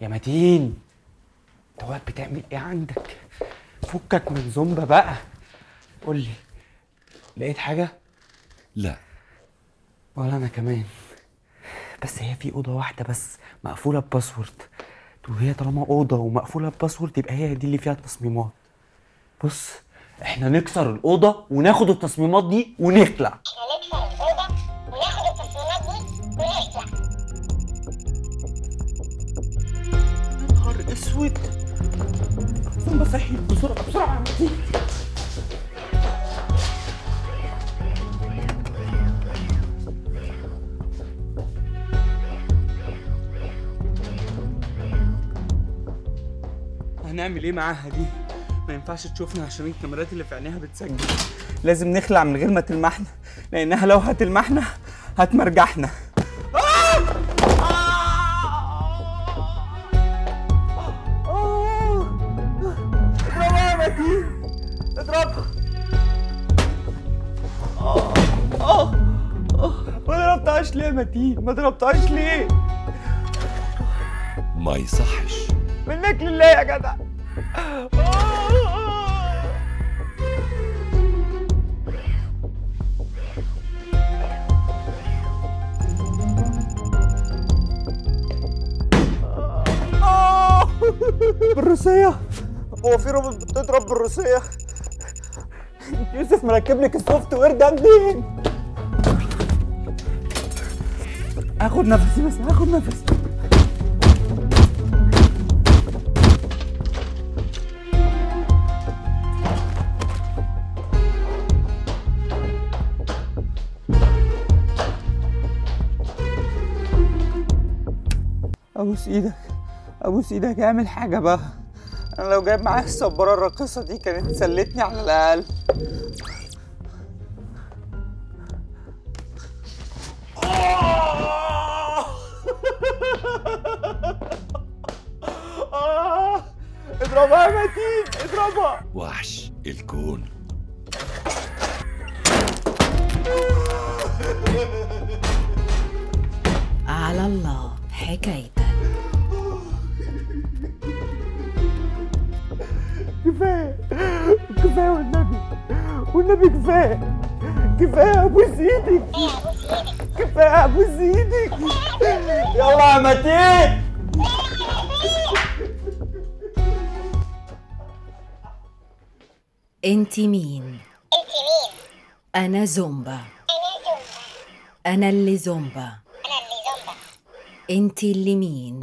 يا متين انت واقف بتعمل إيه عندك؟ فكك من زومبا بقى. قول لي لقيت حاجة؟ لا. ولا أنا كمان. بس هي في أوضة واحدة بس مقفولة بباسورد. وهي طالما أوضة ومقفولة بباسورد يبقى هي دي اللي فيها التصميمات. بص إحنا نكسر الأوضة وناخد التصميمات دي ونخلع. أسود. زومبا صحي بسرعة بسرعة. هنعمل إيه معاها دي؟ ما ينفعش تشوفنا عشان الكاميرات اللي في عينيها بتسجل. لازم نخلع من غير ما تلمحنا لأنها لو هتلمحنا هتمرجحنا. اضربها. ما ضربتهاش ليه يا متين ما ضربتهاش ليه ما يصحش منك لله يا جدع. بالروسية هو في روبوت بتضرب بالروسية يوسف مركب لك السوفت وير ده منين؟ هاخد نفسي بس هاخد نفسي. أبوس إيدك أبوس إيدك اعمل حاجة بقى. أنا لو جايب معايا الصباره الراقصة دي كانت سلتني على الأقل. آه! اضربها يا متين اضربها. وحش الكون. على الله حكايتك. كفاية. كفاية والنبي. والنبي كفاية. كفاية ابوس إيدك كفاية ابوس إيدك يلا يا متين. أنت مين؟ أنا زومبا. أنا زومبا. أنا اللي زومبا. أنا اللي زومبا. أنت اللي مين؟